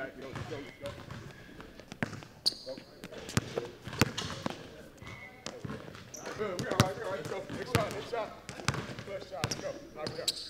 Good, we all right, we all right, go. Next shot, next shot. First shot, go. Knock it out.